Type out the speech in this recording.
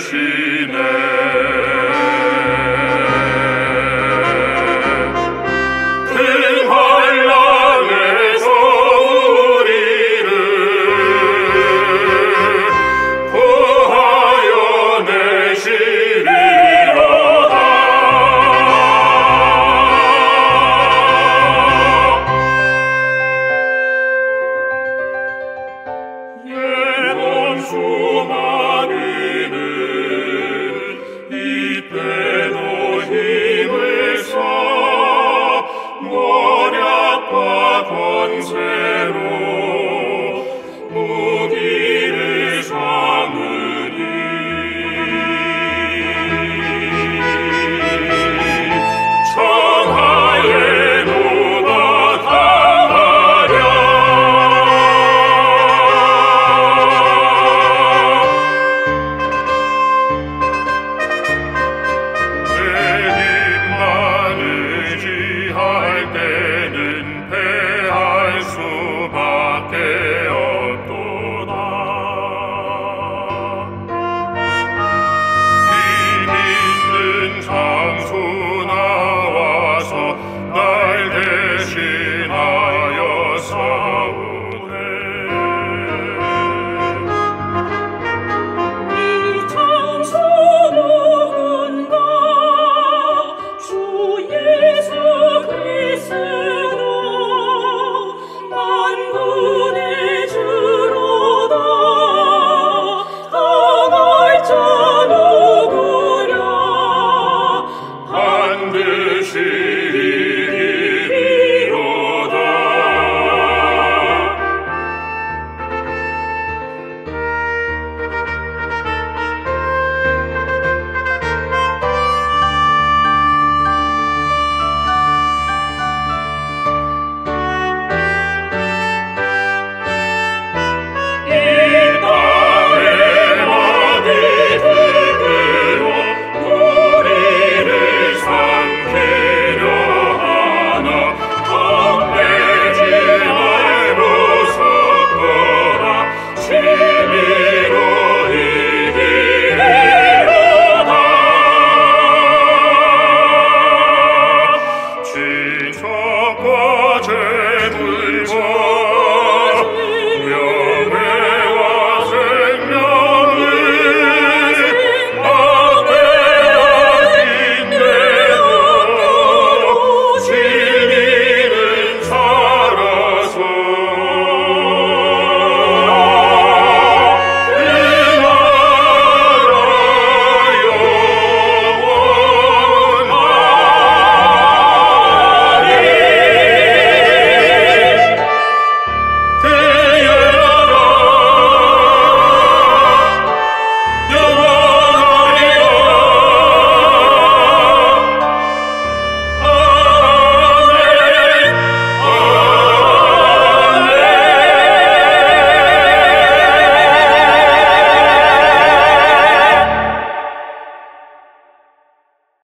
sine.